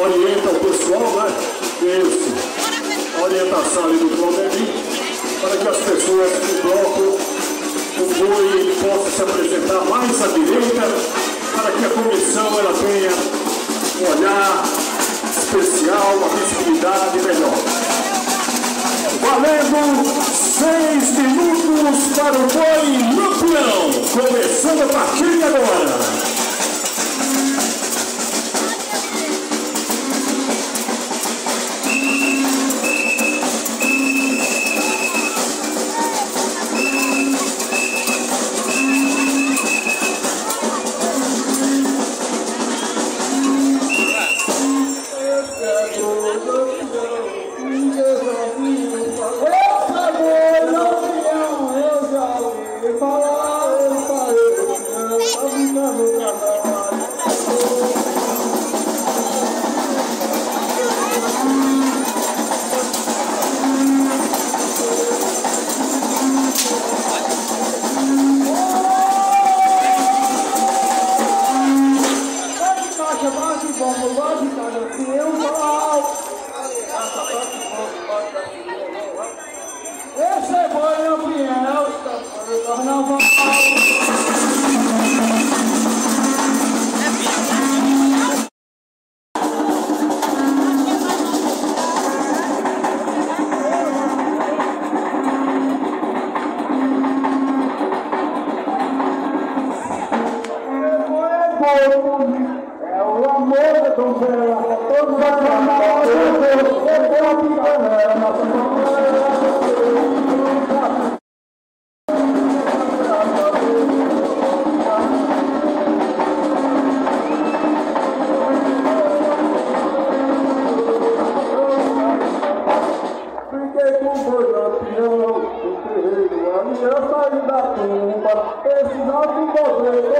orienta o pessoal, né? Isso. A orientação ali do Claudemir, para que as pessoas do bloco, o boi possa se apresentar mais à direita, para que a comissão ela tenha um olhar especial, uma visibilidade melhor. Valendo seis minutos para o boi campeão, começando a partir é o amor da donzela, but there is nothing that will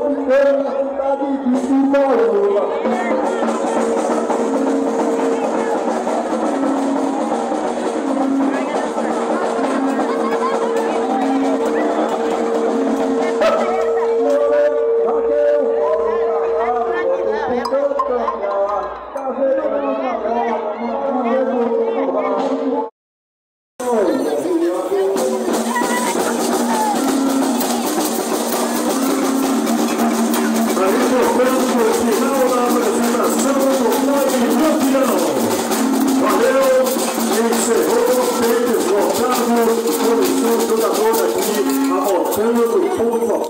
政府のチャンプを取る必要だそうですし、あと、戦力、候補。